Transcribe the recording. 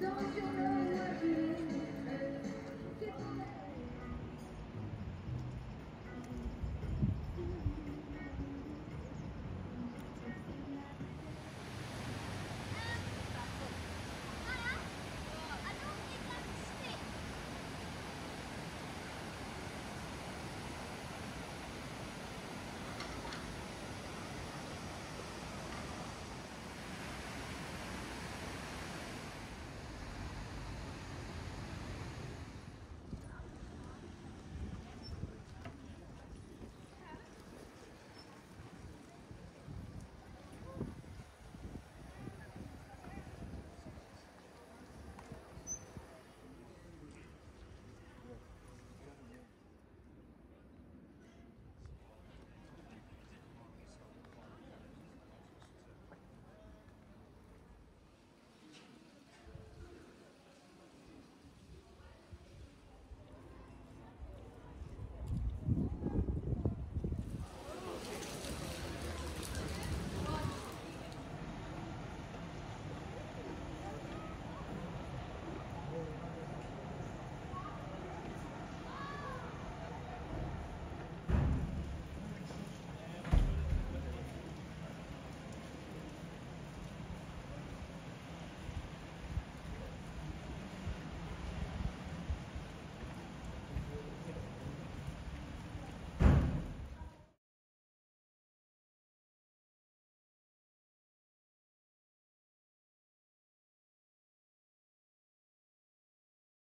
Don't you know what you